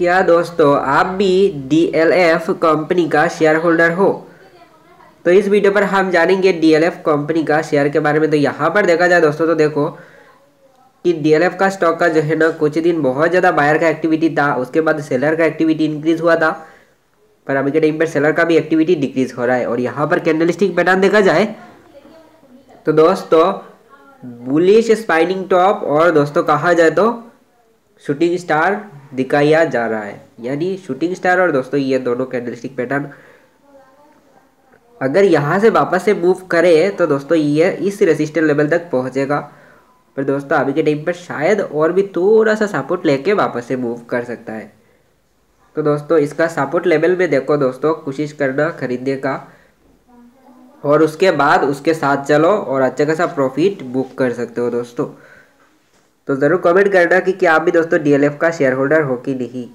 क्या दोस्तों, आप भी एफ़ कंपनी का शेयर होल्डर हो? तो इस वीडियो पर हम जानेंगे एफ़ कंपनी का शेयर के बारे में। तो यहाँ पर देखा जाए दोस्तों तो देखो कि एफ़ का स्टॉक का जो है ना, कुछ दिन बहुत ज़्यादा बायर का एक्टिविटी था, उसके बाद सेलर का एक्टिविटी इंक्रीज हुआ था। पर अभी के टाइम पर सेलर का भी एक्टिविटी डिक्रीज हो रहा है। और यहाँ पर कैंडलस्टिक पैटर्न देखा जाए तो दोस्तों बुलिश स्पाइनिंग टॉप और दोस्तों कहा जाए तो शूटिंग स्टार दिखाया जा रहा है। यानी शूटिंग स्टार और दोस्तों, ये दोनों कैंडलस्टिक पैटर्न अगर यहाँ से वापस से मूव करे तो दोस्तों, ये इस रेसिस्टेंट लेवल तक पहुँचेगा। पर दोस्तों, अभी के टाइम पर शायद और भी थोड़ा सा सपोर्ट लेके वापस से मूव कर सकता है। तो दोस्तों, इसका सपोर्ट लेवल में देखो दोस्तों, कोशिश करना खरीदने का। और उसके बाद उसके साथ चलो और अच्छा खासा प्रॉफिट बुक कर सकते हो दोस्तों। तो ज़रूर कमेंट करना कि क्या आप भी दोस्तों डीएलएफ का शेयर होल्डर हो कि नहीं।